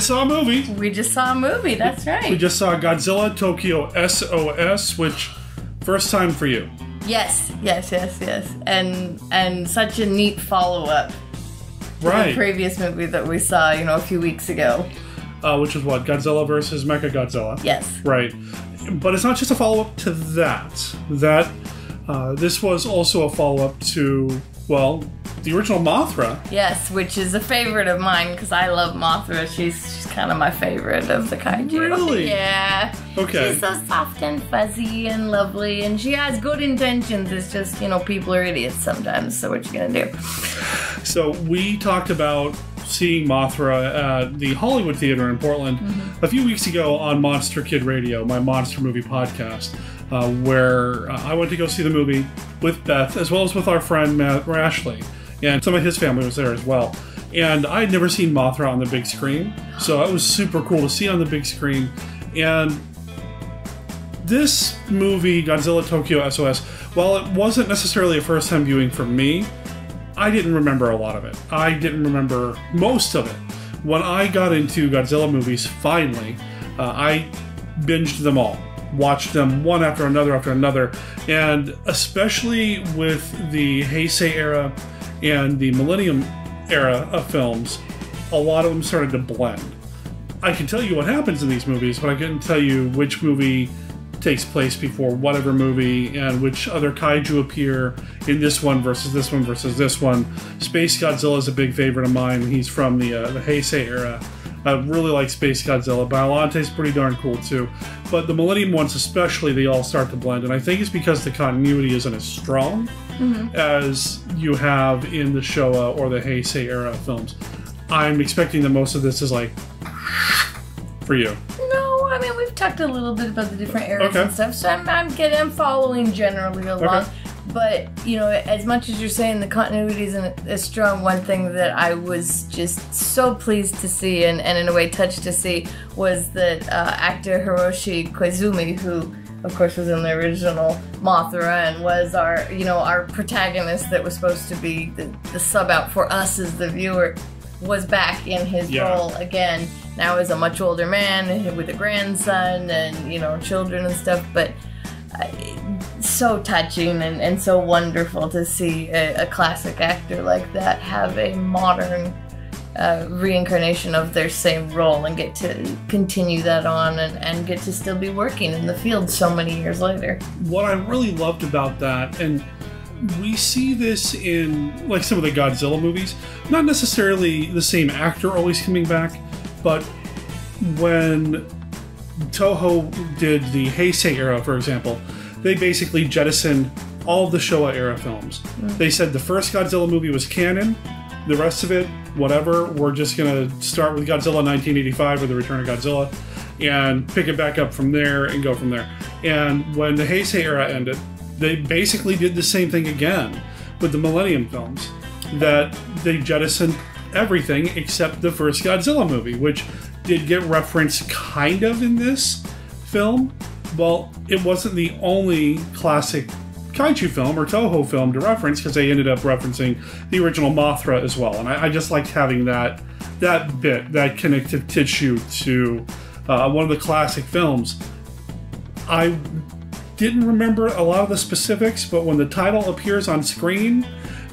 We just saw a movie. We just saw a movie. That's right. We just saw Godzilla Tokyo SOS, which first time for you. yes, yes, yes, yes, and and such a neat follow up to the Right. previous movie that we saw, you know, a few weeks ago. Uh, which is what? Godzilla versus Mecha Godzilla. Yes. Right. But it's not just a follow up to that. That uh, this was also a follow up to, well, the original Mothra. Yes, which is a favorite of mine because I love Mothra. She's, she's kind of my favorite of the kaiju. Really? yeah. Okay. She's so soft and fuzzy and lovely, and she has good intentions. It's just, you know, people are idiots sometimes, so what you gonna do? So we talked about seeing Mothra at the Hollywood Theater in Portland mm-hmm. a few weeks ago on Monster Kid Radio, my monster movie podcast, uh, where uh, I went to go see the movie with Beth as well as with our friend Matt Rashley, and some of his family was there as well. And I had never seen Mothra on the big screen, so it was super cool to see on the big screen. And this movie, Godzilla Tokyo SOS, while it wasn't necessarily a first time viewing for me, I didn't remember a lot of it. I didn't remember most of it. When I got into Godzilla movies, finally, uh, I binged them all, watched them one after another after another, and especially with the Heisei era and the Millennium era of films, a lot of them started to blend. I can tell you what happens in these movies, but I couldn't tell you which movie takes place before whatever movie and which other kaiju appear in this one versus this one versus this one. Space Godzilla is a big favorite of mine. He's from the uh, the Heisei era. I really like Space Godzilla. Biolante's pretty darn cool too. But the Millennium ones, especially, they all start to blend. And I think it's because the continuity isn't as strong mm-hmm. as you have in the Showa or the Heisei era films. I'm expecting that most of this is like for you. No, I mean we've talked a little bit about the different eras Okay. and stuff, so I'm, I'm getting, I'm following generally along. Okay. But you know, as much as you're saying the continuity isn't as strong, one thing that I was just so pleased to see and, and in a way touched to see was that uh, actor Hiroshi Koizumi, who of course was in the original Mothra and was our you know our protagonist that was supposed to be the, the sub out for us as the viewer, was back in his Yeah. role again now as a much older man with a grandson and you know children and stuff but uh, so touching and, and so wonderful to see a, a classic actor like that have a modern uh, reincarnation of their same role and get to continue that on and, and get to still be working in the field so many years later. What I really loved about that, and we see this in like some of the Godzilla movies, not necessarily the same actor always coming back, but when Toho did the Heisei era, for example, they basically jettisoned all the Showa era films. Hmm. They said the first Godzilla movie was canon, the rest of it, whatever, we're just gonna start with Godzilla 1985 or The Return of Godzilla and pick it back up from there and go from there. And when the Heisei era ended, they basically did the same thing again with the Millennium films. That they jettisoned everything except the first Godzilla movie, which did get referenced kind of in this film. Well, it wasn't the only classic kaiju film or Toho film to reference because they ended up referencing the original Mothra as well, and I, I just liked having that that bit, that connective tissue to uh, one of the classic films. I didn't remember a lot of the specifics, but when the title appears on screen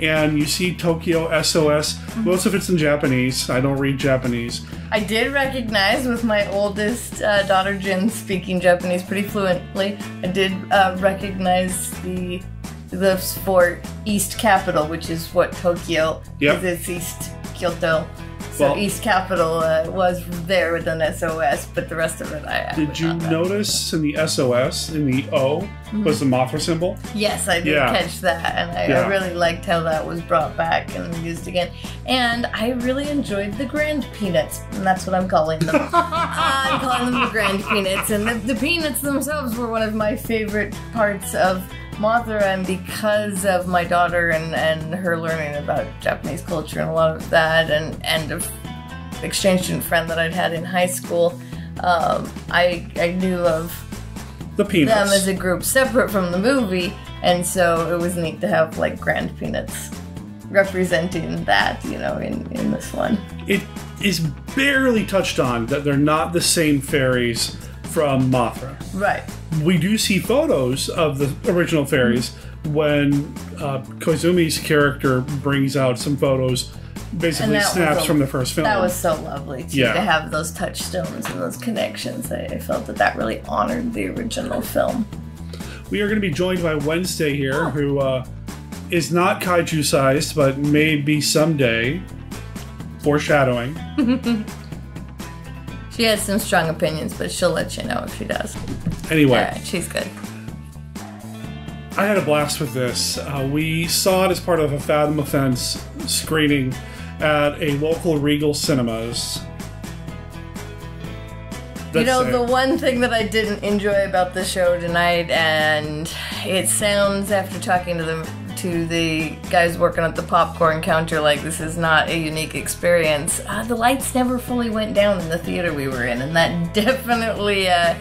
and you see Tokyo SOS, most of it's in Japanese. I don't read Japanese. I did recognize with my oldest uh, daughter Jin speaking Japanese pretty fluently. I did uh, recognize the the for East Capital, which is what Tokyo Yep. is. It's East Kyoto. So Well- East Capital uh, was there with an SOS, but the rest of it I. I Did you not notice in the SOS, in the O, was the Mothra symbol? Yes, I did Yeah. catch that, and I, Yeah. I really liked how that was brought back and used again. And I really enjoyed the Grand Peanuts, and that's what I'm calling them. I'm calling them the Grand Peanuts, and the, the peanuts themselves were one of my favorite parts of Mothra, and because of my daughter and, and her learning about Japanese culture and a lot of that, and and a exchange student friend that I'd had in high school, um, I I knew of The peanuts. them as a group separate from the movie, and so it was neat to have like Grand Peanuts representing that, you know, in, in this one. It is barely touched on that they're not the same fairies from Mothra. Right. We do see photos of the original fairies when uh, Koizumi's character brings out some photos, basically And that was snaps a- from the first film. That was so lovely too Yeah. to have those touchstones and those connections. I, I felt that that really honored the original film. We are going to be joined by Wednesday here, Oh. who uh, is not kaiju sized, but may be someday. Foreshadowing. She has some strong opinions, but she'll let you know if she does. Anyway, she's good. I had a blast with this. Uh, we saw it as part of a Fathom Events screening at a local Regal Cinemas. You know, it. the one thing that I didn't enjoy about the show tonight, and it sounds after talking to the to the guys working at the popcorn counter like this is not a unique experience. Uh, the lights never fully went down in the theater we were in, and that definitely uh,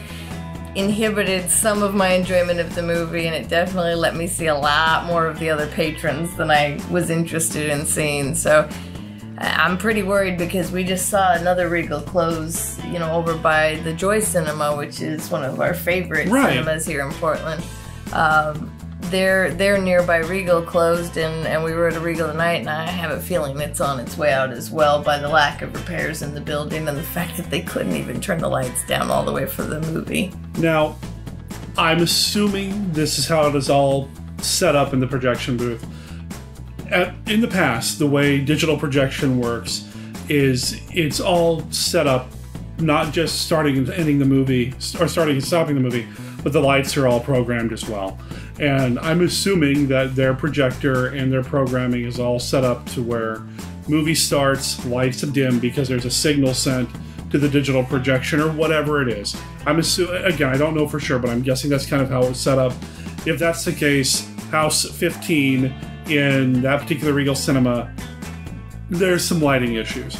inhibited some of my enjoyment of the movie, and it definitely let me see a lot more of the other patrons than I was interested in seeing. So. I'm pretty worried because we just saw another Regal close, you know, over by the Joy Cinema, which is one of our favorite Right. cinemas here in Portland. Um, their their nearby Regal closed, and, and we were at a Regal tonight, and I have a feeling it's on its way out as well by the lack of repairs in the building and the fact that they couldn't even turn the lights down all the way for the movie. Now, I'm assuming this is how it is all set up in the projection booth. At, in the past, the way digital projection works is it's all set up not just starting and ending the movie or starting and stopping the movie, but the lights are all programmed as well. And I'm assuming that their projector and their programming is all set up to where movie starts, lights dim because there's a signal sent to the digital projection or whatever it is. I'm assuming again, I don't know for sure, but I'm guessing that's kind of how it's set up. If that's the case, House 15 in that particular Regal Cinema, there's some lighting issues.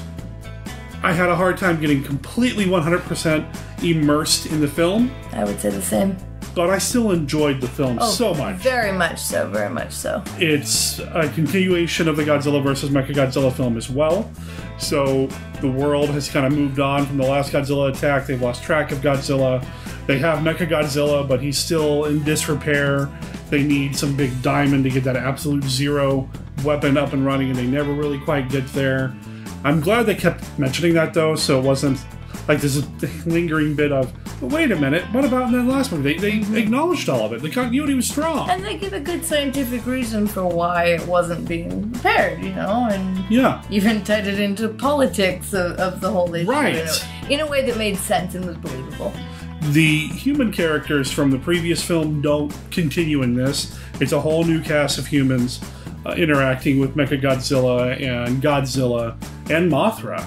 I had a hard time getting completely 100% immersed in the film, I would say the same. but I still enjoyed the film oh, so much. Very much so, very much so. It's a continuation of the Godzilla vs. Mechagodzilla film as well. So the world has kind of moved on from the last Godzilla attack. They've lost track of Godzilla. They have Mechagodzilla, but he's still in disrepair. They need some big diamond to get that absolute zero weapon up and running, and they never really quite get there. I'm glad they kept mentioning that though, so it wasn't like this lingering bit of, but wait a minute, what about in that last one? They, they acknowledged all of it. The continuity was strong. And they give a good scientific reason for why it wasn't being repaired, you know, and Yeah. even tied it into politics of, of the whole issue Right. in, a, in a way that made sense and was believable. The human characters from the previous film don't continue in this. It's a whole new cast of humans uh, interacting with Mechagodzilla and Godzilla and Mothra.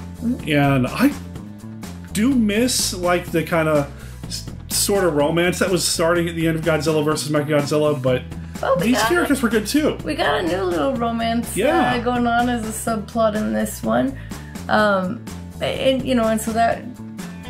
And I do miss like the kind of sort of romance that was starting at the end of Godzilla versus Mechagodzilla, but we these characters were good too. We got a new little romance Yeah. uh, going on as a subplot in this one. Um, and, you know, and so that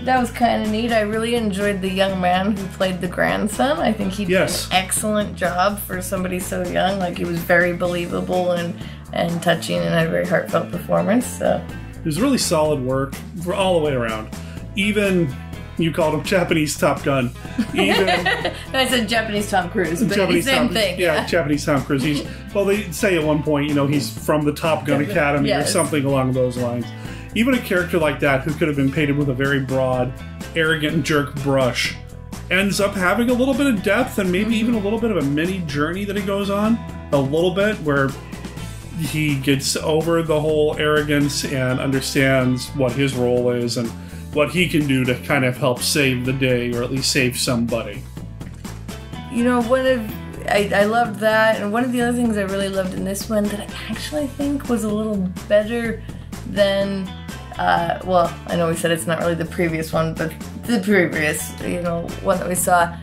that was kind of neat. I really enjoyed the young man who played the grandson. I think he did Yes. an excellent job for somebody so young. Like, he was very believable and, and touching and had a very heartfelt performance. So, It was really solid work for all the way around. Even you called him Japanese Top Gun. Even I said Japanese Tom Cruise, but Japanese same Tom, thing. Yeah, Japanese Tom Cruise. He's well, they say at one point, you know, he's from the Top Gun Academy or something along those lines. Even a character like that, who could have been painted with a very broad, arrogant jerk brush, ends up having a little bit of depth and maybe mm-hmm. even a little bit of a mini journey that he goes on. A little bit where he gets over the whole arrogance and understands what his role is and what he can do to kind of help save the day or at least save somebody. You know, one of I, I loved that, and one of the other things I really loved in this one that I actually think was a little better than, uh, well, I know we said it's not really the previous one, but the previous, you know, one that we saw.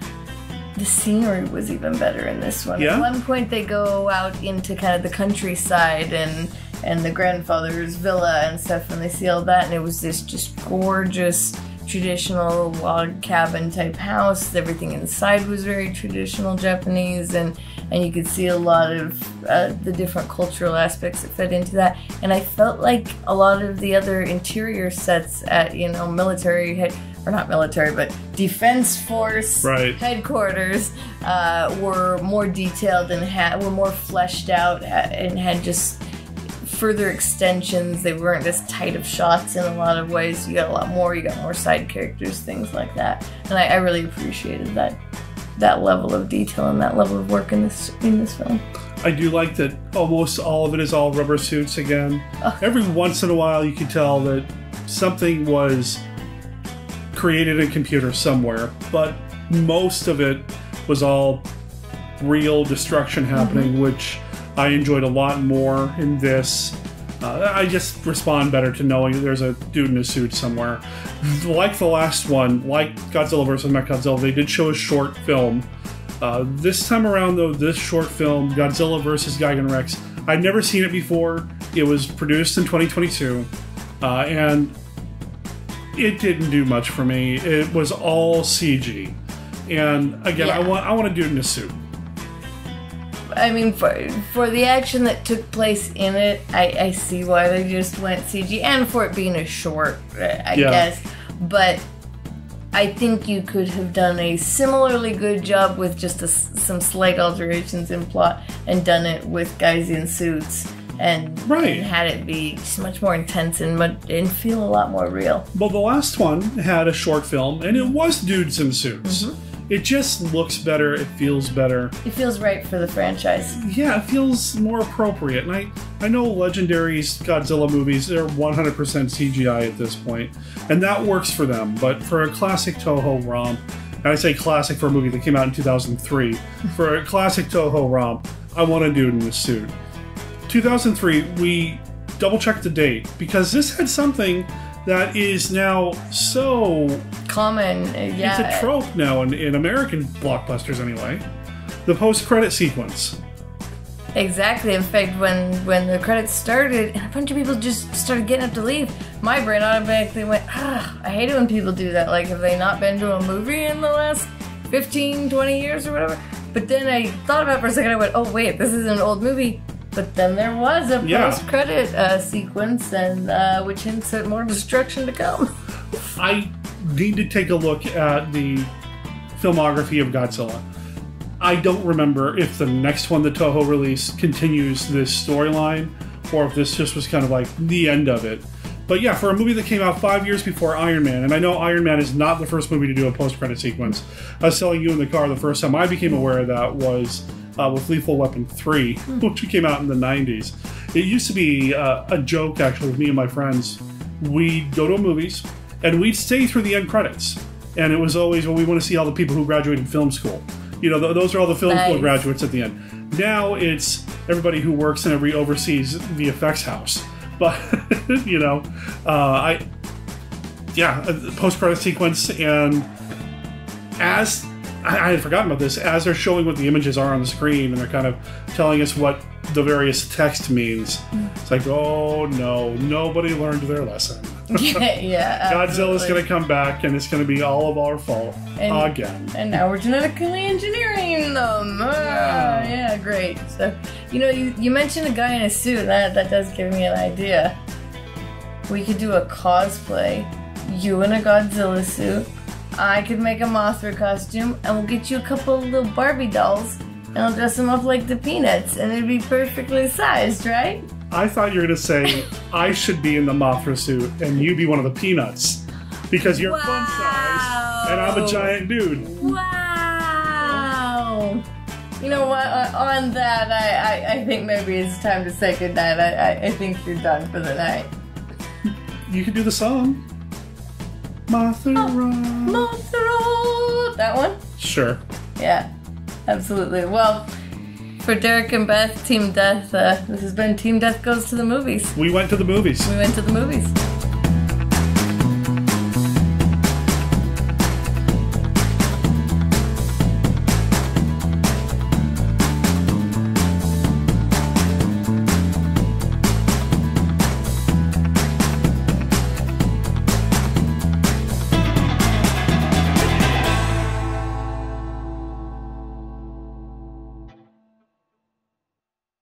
The scenery was even better in this one. Yeah? At one point, they go out into kind of the countryside and and the grandfather's villa and stuff, and they see all that, and it was this just gorgeous traditional log cabin type house. Everything inside was very traditional Japanese, and and you could see a lot of uh, the different cultural aspects that fed into that. And I felt like a lot of the other interior sets at you know military or not military, but defense force Right. headquarters uh, were more detailed and had were more fleshed out and had just further extensions. They weren't as tight of shots in a lot of ways. You got a lot more. You got more side characters, things like that. And I, I really appreciated that that level of detail and that level of work in this in this film. I do like that almost all of it is all rubber suits again. Ugh. Every once in a while, you can tell that something was created in computer somewhere, but most of it was all real destruction happening, which I enjoyed a lot more in this. Uh, I just respond better to knowing that there's a dude in a suit somewhere. Like the last one, like Godzilla vs. Mechagodzilla, they did show a short film. Uh, this time around, though, this short film, Godzilla vs. Gigan Rex, I'd never seen it before. It was produced in 2022, uh, and it didn't do much for me. It was all CG, and again, I want I want a dude in a suit. I mean, for for the action that took place in it, I, I see why they just went CG, and for it being a short, uh, I Yeah. guess. But I think you could have done a similarly good job with just a some slight alterations in plot, and done it with guys in suits, and, Right. and had it be much more intense and and feel a lot more real. Well, the last one had a short film, and it was dudes in suits. Mm-hmm. It just looks better. It feels better. It feels right for the franchise. Yeah, it feels more appropriate. And I, I know Legendary's Godzilla movies, they're 100% CGI at this point, and that works for them. But for a classic Toho romp, and I say classic for a movie that came out in 2003, for a classic Toho romp, I want a dude in a suit. 2003, we double checked the date because this had something that is now so Common, uh, yeah. it's a trope now in, in American blockbusters anyway. The post-credit sequence. Exactly. In fact, when when the credits started and a bunch of people just started getting up to leave, my brain automatically went, ah, I hate it when people do that. Like, have they not been to a movie in the last 15, 20 years or whatever? But then I thought about it for a second. I went, oh, wait, this is an old movie. But then there was a Yeah. post credit uh, sequence, and uh, which hints at more destruction to come. I need to take a look at the filmography of Godzilla. I don't remember if the next one the Toho released continues this storyline or if this just was kind of like the end of it. But yeah, for a movie that came out five years before Iron Man, and I know Iron Man is not the first movie to do a post-credit sequence. I was telling you in the car the first time I became aware of that was uh, with Lethal Weapon 3, which came out in the 90s. It used to be uh, a joke, actually, with me and my friends. We'd go to movies, and we'd stay through the end credits. And it was always, well, we want to see all the people who graduated film school. You know, th- those are all the film school graduates at the end. Now it's everybody who works in every overseas VFX house. But, you know, uh, I, yeah, post credit sequence, and as I, I had forgotten about this, as they're showing what the images are on the screen, and they're kind of telling us what the various text means. It's like, oh no, nobody learned their lesson. yeah, yeah. Godzilla's absolutely. going to come back, and it's going to be all of our fault And- again. And now we're genetically engineering them. Ah, yeah, great. So, you know, you, you mentioned a guy in a suit. That that does give me an idea. We could do a cosplay. You in a Godzilla suit. I could make a Mothra costume, and we'll get you a couple of little Barbie dolls, and I'll dress them up like the Peanuts, and it'd be perfectly sized, right? I thought you were going to say I should be in the Mothra suit, and you be one of the peanuts. Because you're fun size, and I'm a giant dude. Wow. You know what? uh, On that, I, I, I think maybe it's time to say goodnight. I, I, I think you're done for the night. You could do the song. Mothra. Mothra! That one? Sure. Yeah, absolutely. Well, for Derek and Beth, Team Deth, uh, this has been Team Deth Goes to the Movies. We went to the movies. We went to the movies.